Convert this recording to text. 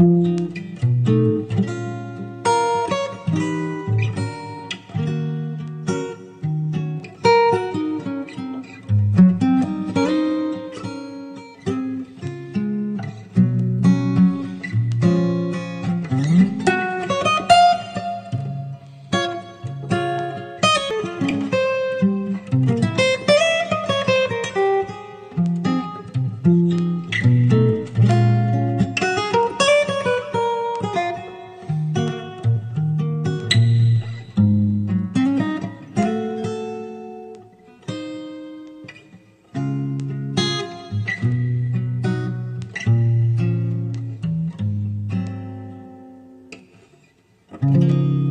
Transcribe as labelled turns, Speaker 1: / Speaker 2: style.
Speaker 1: Música Bye.